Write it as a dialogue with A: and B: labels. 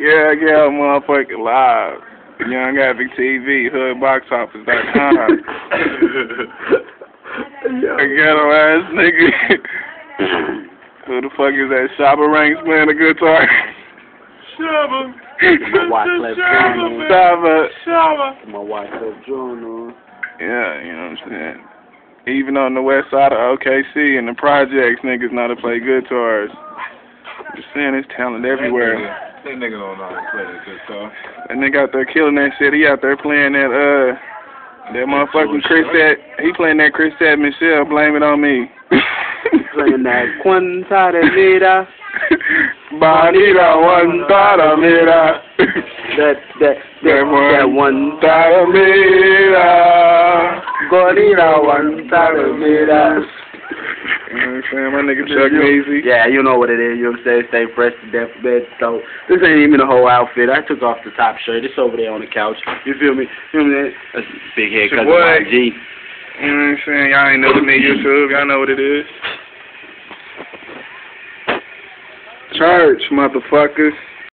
A: yeah, yeah, motherfucking live. Young Epic TV, hoodboxoffice.com. Ghetto ass nigga. Who the fuck is that? Shabba Ranks playing the guitar?
B: Shabba.
C: My Wyclef Jean.
A: Shabba.
B: Shabba.
C: My Wyclef Jean on.
A: Yeah, you know what I'm saying. Even on the west side of OKC and the projects, niggas know to play guitars. Just saying, there's talent everywhere.
B: That nigga don't know how to play that guitar.
A: That nigga out there killing that shit. He out there playing that, uh, that motherfucking Chris that, he playing that Chris that Michelle, blame it on me.
C: Playing that Quanta de Mira.
A: Bonita one mira.
C: That, that, that, that one.
A: Tada mira.
C: Gorilla one de Mira.
A: You know what I'm saying? My nigga Chuck Easy.
C: Yeah, you know what it is. You know what I'm saying? Stay fresh to death bed. So this ain't even the whole outfit. I took off the top shirt. It's over there on the couch. You feel me? You feel me? That's big head
A: Your
C: cousin
A: boy.
C: my G.
A: You know what I'm saying? Y'all ain't never me YouTube. Y'all know what it is. Church, motherfuckers.